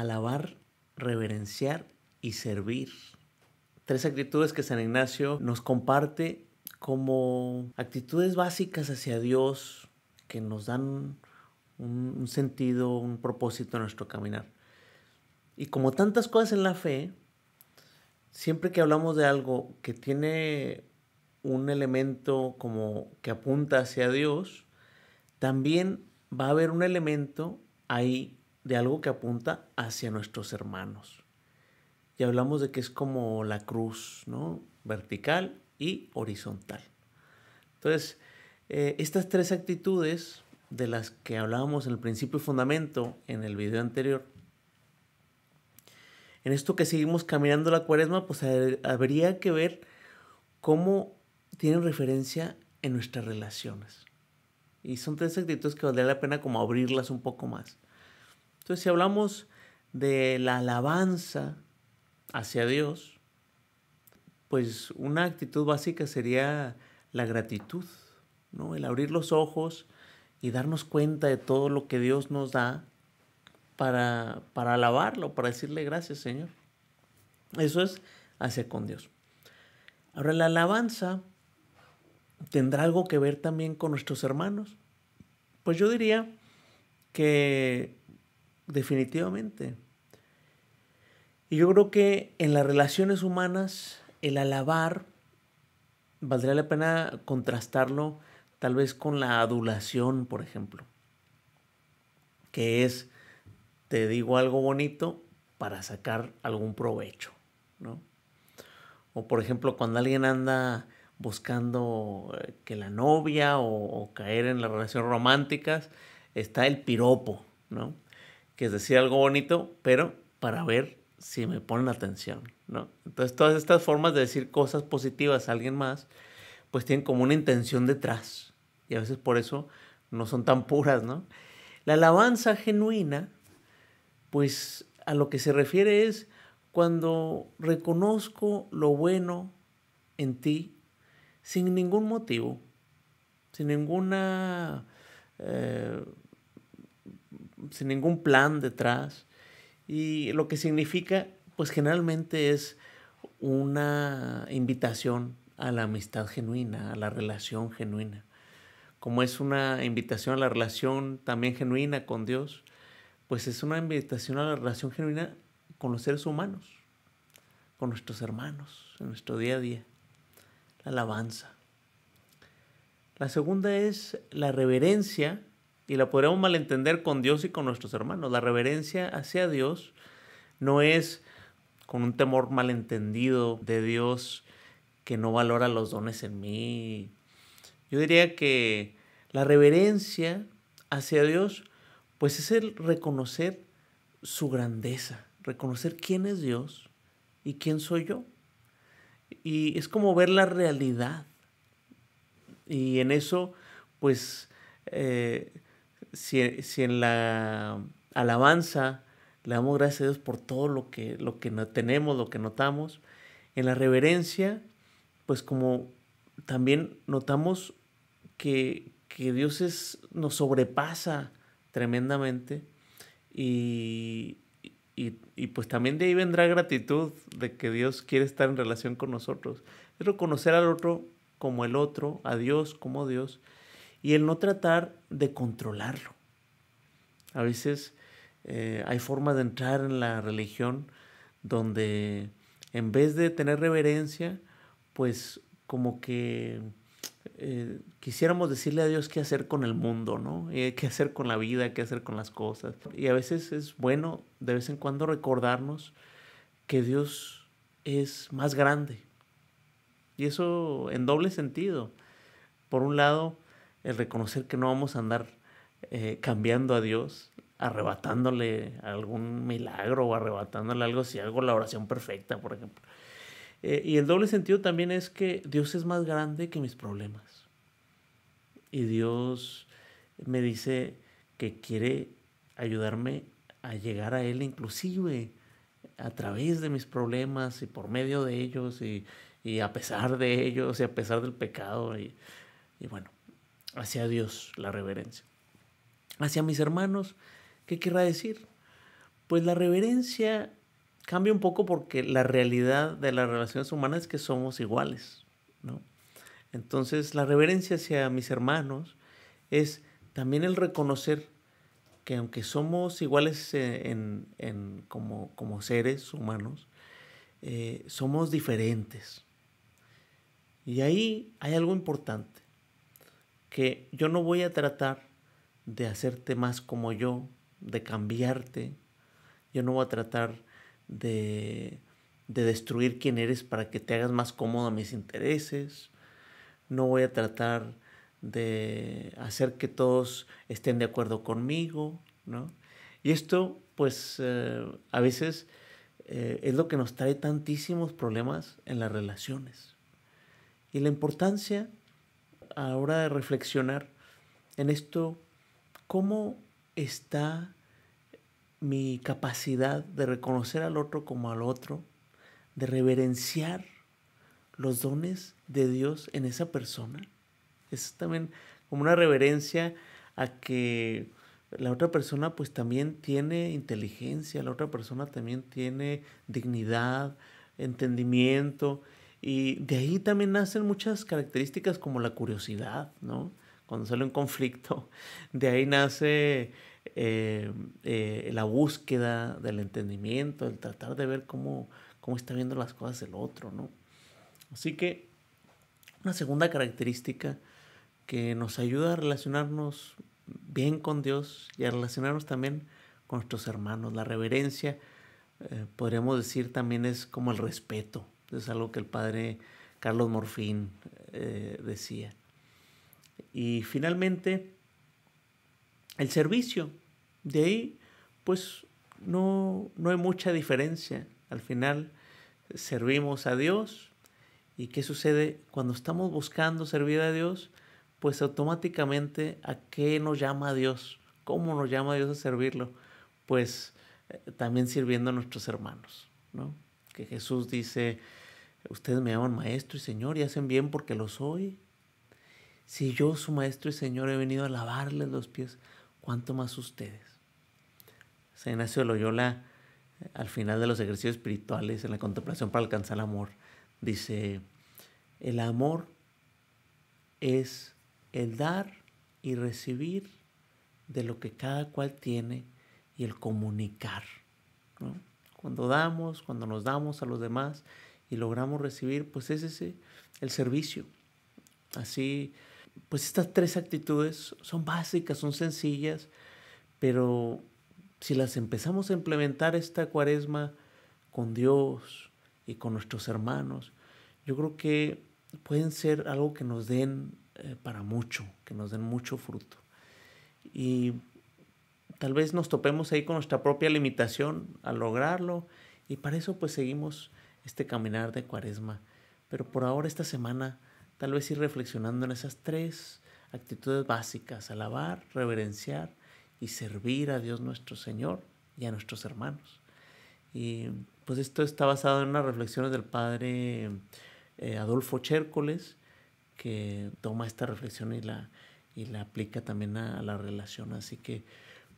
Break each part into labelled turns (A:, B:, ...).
A: alabar, reverenciar y servir. Tres actitudes que San Ignacio nos comparte como actitudes básicas hacia Dios que nos dan un, sentido, un propósito en nuestro caminar. Y como tantas cosas en la fe, siempre que hablamos de algo que tiene un elemento como que apunta hacia Dios, también va a haber un elemento ahí de algo que apunta hacia nuestros hermanos. Y hablamos de que es como la cruz, ¿no? Vertical y horizontal. Entonces, eh, estas tres actitudes de las que hablábamos en el principio y fundamento en el video anterior, en esto que seguimos caminando la cuaresma, pues habría que ver cómo tienen referencia en nuestras relaciones. Y son tres actitudes que valdría la pena como abrirlas un poco más. Entonces, si hablamos de la alabanza hacia Dios, pues una actitud básica sería la gratitud, ¿no? El abrir los ojos y darnos cuenta de todo lo que Dios nos da para, para alabarlo, para decirle gracias, Señor. Eso es hacia con Dios. Ahora, la alabanza tendrá algo que ver también con nuestros hermanos. Pues yo diría que definitivamente. Y yo creo que en las relaciones humanas el alabar valdría la pena contrastarlo tal vez con la adulación, por ejemplo, que es, te digo algo bonito para sacar algún provecho, ¿no? O por ejemplo, cuando alguien anda buscando eh, que la novia o, caer en las relaciones románticas, está el piropo, ¿no? Que es decir algo bonito, pero para ver si me ponen atención, ¿no? Entonces todas estas formas de decir cosas positivas a alguien más, pues tienen como una intención detrás. Y a veces por eso no son tan puras, ¿no? La alabanza genuina, pues a lo que se refiere es cuando reconozco lo bueno en ti sin ningún motivo, sin ninguna, eh, sin ningún plan detrás. Y lo que significa, pues generalmente es una invitación a la amistad genuina, a la relación genuina. Como es una invitación a la relación también genuina con Dios, pues es una invitación a la relación genuina con los seres humanos, con nuestros hermanos, en nuestro día a día alabanza. La segunda es la reverencia, y la podremos malentender con Dios y con nuestros hermanos. La reverencia hacia Dios no es con un temor malentendido de Dios que no valora los dones en mí. Yo diría que la reverencia hacia Dios, pues es el reconocer su grandeza, reconocer quién es Dios y quién soy yo. Y es como ver la realidad. Y en eso, pues, eh, si, si, en la alabanza le damos gracias a Dios por todo lo que, lo que tenemos, lo que notamos, en la reverencia, pues como también notamos que, que Dios es, nos sobrepasa tremendamente y, y, pues también de ahí vendrá gratitud de que Dios quiere estar en relación con nosotros. Es reconocer al otro como el otro, a Dios como Dios, y el no tratar de controlarlo. A veces eh, hay formas de entrar en la religión donde en vez de tener reverencia, pues como que eh, quisiéramos decirle a Dios qué hacer con el mundo, ¿no? Eh, qué hacer con la vida, qué hacer con las cosas. Y a veces es bueno de vez en cuando recordarnos que Dios es más grande. Y eso en doble sentido. Por un lado, el reconocer que no vamos a andar eh, cambiando a Dios, arrebatándole algún milagro o arrebatándole algo, si algo, la oración perfecta, por ejemplo. Eh, y el doble sentido también es que Dios es más grande que mis problemas. Y Dios me dice que quiere ayudarme a llegar a Él inclusive a través de mis problemas y por medio de ellos y, a pesar de ellos y a pesar del pecado. Y, y bueno, hacia Dios la reverencia. Hacia mis hermanos, ¿qué querrá decir? Pues la reverencia cambia un poco porque la realidad de las relaciones humanas es que somos iguales, ¿no? Entonces la reverencia hacia mis hermanos es también el reconocer que aunque somos iguales en, como, como, seres humanos, eh, somos diferentes. Y ahí hay algo importante, que yo no voy a tratar de hacerte más como yo, de cambiarte, yo no voy a tratar de, de destruir quién eres para que te hagas más cómodo a mis intereses, no voy a tratar de hacer que todos estén de acuerdo conmigo, ¿no? Y esto, pues, eh, a veces eh, es lo que nos trae tantísimos problemas en las relaciones. Y la importancia ahora de reflexionar en esto, cómo está mi capacidad de reconocer al otro como al otro, de reverenciar los dones de Dios en esa persona. Es también como una reverencia a que la otra persona pues también tiene inteligencia, la otra persona también tiene dignidad, entendimiento y de ahí también nacen muchas características como la curiosidad, ¿no? Cuando sale un conflicto, de ahí nace eh, eh, la búsqueda del entendimiento, el tratar de ver cómo, cómo está viendo las cosas el otro, ¿no? Así que una segunda característica que nos ayuda a relacionarnos bien con Dios y a relacionarnos también con nuestros hermanos. La reverencia, eh, podríamos decir, también es como el respeto. Es algo que el padre Carlos Morfín eh, decía. Y finalmente, el servicio. De ahí, pues, no, no hay mucha diferencia. Al final, servimos a Dios ¿Y qué sucede cuando estamos buscando servir a Dios? Pues automáticamente a qué nos llama Dios, cómo nos llama Dios a servirlo, pues eh, también sirviendo a nuestros hermanos, ¿no? Que Jesús dice, ustedes me llaman maestro y Señor y hacen bien porque lo soy. Si yo, su maestro y Señor, he venido a lavarles los pies, ¿cuánto más ustedes? San Ignacio de Loyola, eh, al final de los ejercicios espirituales, en la contemplación para alcanzar el amor, Dice, el amor es el dar y recibir de lo que cada cual tiene y el comunicar. Cuando damos, cuando nos damos a los demás y logramos recibir, pues es ese el servicio. Así, pues estas tres actitudes son básicas, son sencillas, pero si las empezamos a implementar esta cuaresma con Dios, y con nuestros hermanos, yo creo que pueden ser algo que nos den eh, para mucho, que nos den mucho fruto. Y tal vez nos topemos ahí con nuestra propia limitación al lograrlo y para eso pues seguimos este caminar de cuaresma. Pero por ahora esta semana tal vez ir reflexionando en esas tres actitudes básicas, alabar, reverenciar y servir a Dios nuestro Señor y a nuestros hermanos. Y pues esto está basado en unas reflexiones del padre eh, Adolfo Chércoles, que toma esta reflexión y la, y la aplica también a, la relación. Así que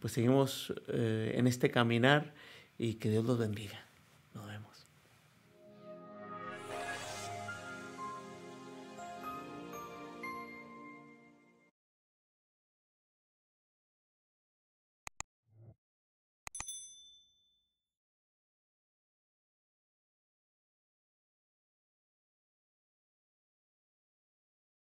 A: pues seguimos eh, en este caminar y que Dios los bendiga. Nos vemos.